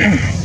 Mm-hmm.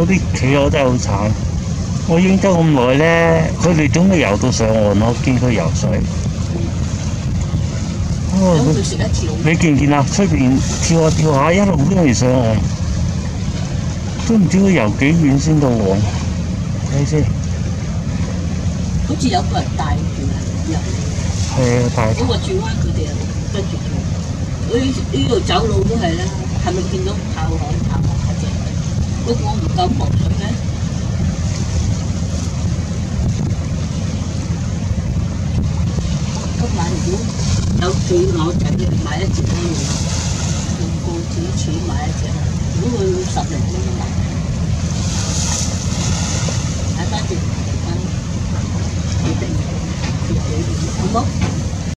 嗰啲企鹅真系好惨。我影咗咁耐咧，佢哋总系游到上岸，我见佢游水。哦，咁佢食一条，你见唔见啊？出边跳下跳下，一路都未上岸，都唔知佢游几远先到岸。睇先，好似有个人带住入，系啊，但系嗰个转弯佢哋又跟住做。呢呢度走路都系啦，系咪见到靠海靠海只？ cuối cùng một cống một rồi đấy các bạn chú, đâu kỹ ngõ chạy đi mãi chị hay rồi cô chỉ chỉ mãi chị lúc rồi sập lại cho các bạn hãy ta chị ăn chị tình chị chị chị không bốc